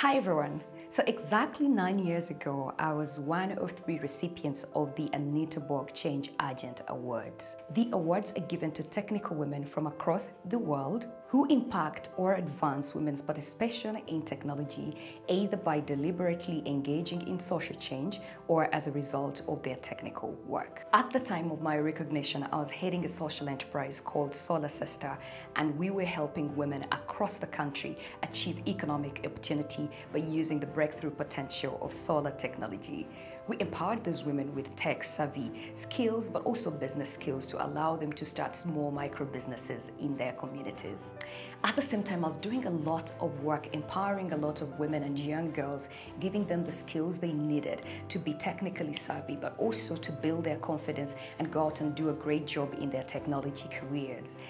Hi everyone. So exactly nine years ago, I was one of three recipients of the Anita Borg Change Agent Awards. The awards are given to technical women from across the world who impact or advance women's participation in technology either by deliberately engaging in social change or as a result of their technical work. At the time of my recognition, I was heading a social enterprise called Solar Sister and we were helping women across the country achieve economic opportunity by using the breakthrough potential of solar technology. We empowered these women with tech savvy skills, but also business skills to allow them to start small micro businesses in their communities. At the same time, I was doing a lot of work empowering a lot of women and young girls, giving them the skills they needed to be technically savvy, but also to build their confidence and go out and do a great job in their technology careers.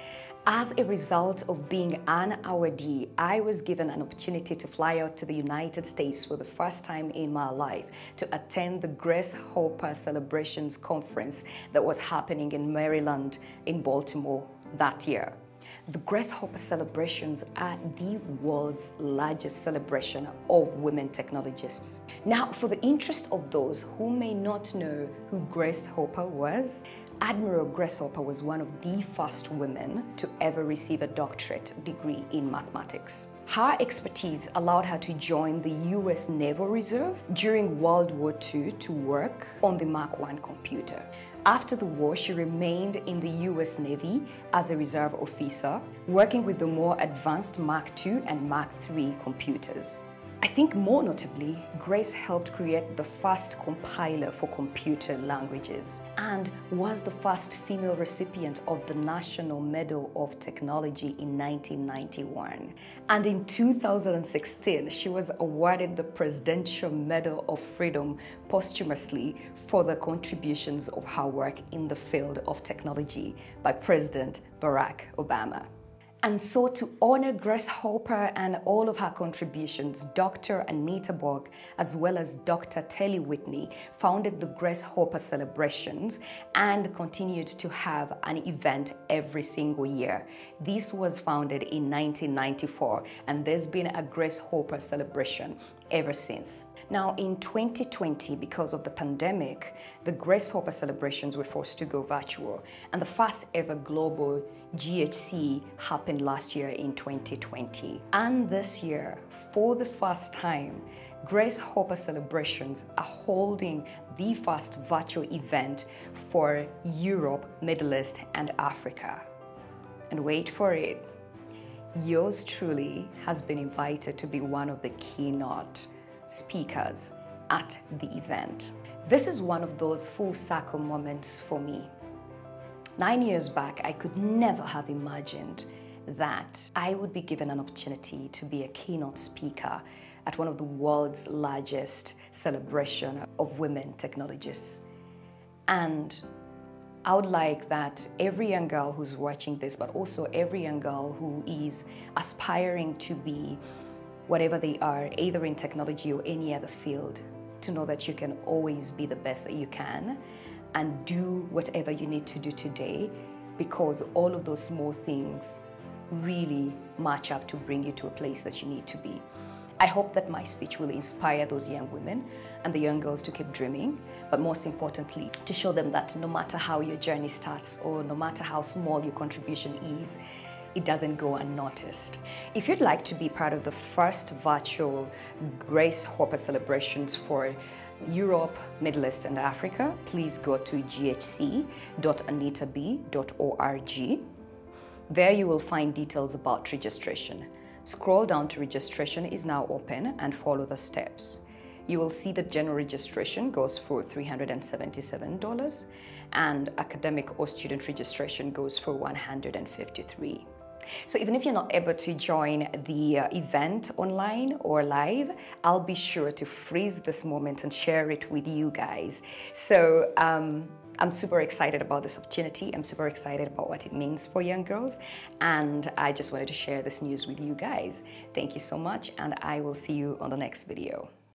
As a result of being an awardee, I was given an opportunity to fly out to the United States for the first time in my life to attend the Grace Hopper Celebrations Conference that was happening in Maryland in Baltimore that year. The Grace Hopper celebrations are the world's largest celebration of women technologists. Now, for the interest of those who may not know who Grace Hopper was, Admiral Grace Hopper was one of the first women to ever receive a doctorate degree in mathematics. Her expertise allowed her to join the US Naval Reserve during World War II to work on the Mark I computer. After the war, she remained in the US Navy as a reserve officer, working with the more advanced Mark II and Mark III computers. I think more notably, Grace helped create the first compiler for computer languages and was the first female recipient of the National Medal of Technology in 1991. And in 2016, she was awarded the Presidential Medal of Freedom posthumously for the contributions of her work in the field of technology by President Barack Obama. And so to honor Grace Hopper and all of her contributions, Dr. Anita Borg, as well as Dr. Telle Whitney, founded the Grace Hopper celebrations and continued to have an event every single year. This was founded in 1994 and there's been a Grace Hopper celebration ever since. Now in 2020, because of the pandemic, the Grace Hopper celebrations were forced to go virtual and the first ever global GHC happened last year in 2020. And this year, for the first time, Grace Hopper Celebrations are holding the first virtual event for Europe, Middle East, and Africa. And wait for it, yours truly has been invited to be one of the keynote speakers at the event. This is one of those full circle moments for me Nine years back, I could never have imagined that I would be given an opportunity to be a keynote speaker at one of the world's largest celebration of women technologists. And I would like that every young girl who's watching this, but also every young girl who is aspiring to be whatever they are, either in technology or any other field, to know that you can always be the best that you can and do whatever you need to do today because all of those small things really match up to bring you to a place that you need to be. I hope that my speech will inspire those young women and the young girls to keep dreaming, but most importantly, to show them that no matter how your journey starts or no matter how small your contribution is, it doesn't go unnoticed. If you'd like to be part of the first virtual Grace Hopper celebrations for Europe, Middle East and Africa, please go to ghc.anitab.org. There you will find details about registration. Scroll down to registration is now open and follow the steps. You will see that general registration goes for $377 and academic or student registration goes for 153 so even if you're not able to join the uh, event online or live, I'll be sure to freeze this moment and share it with you guys. So um, I'm super excited about this opportunity. I'm super excited about what it means for young girls. And I just wanted to share this news with you guys. Thank you so much. And I will see you on the next video.